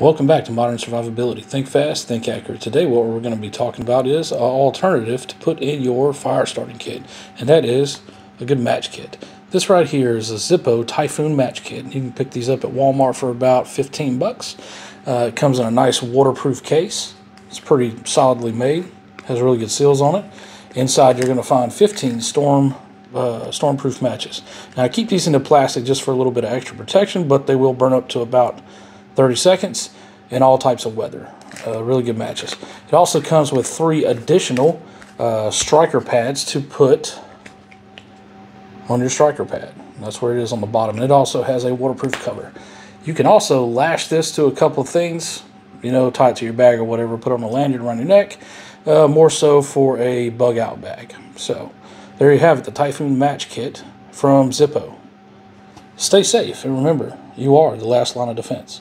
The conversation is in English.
Welcome back to Modern Survivability. Think fast, think accurate. Today, what we're going to be talking about is an alternative to put in your fire starting kit, and that is a good match kit. This right here is a Zippo Typhoon match kit. You can pick these up at Walmart for about 15 bucks. Uh, it comes in a nice waterproof case. It's pretty solidly made. Has really good seals on it. Inside, you're going to find 15 storm uh, stormproof matches. Now, I keep these in the plastic just for a little bit of extra protection, but they will burn up to about 30 seconds in all types of weather. Uh, really good matches. It also comes with three additional uh, striker pads to put on your striker pad. That's where it is on the bottom. And it also has a waterproof cover. You can also lash this to a couple of things, you know, tie it to your bag or whatever, put on a lanyard around your neck, uh, more so for a bug out bag. So there you have it, the Typhoon Match Kit from Zippo. Stay safe and remember, you are the last line of defense.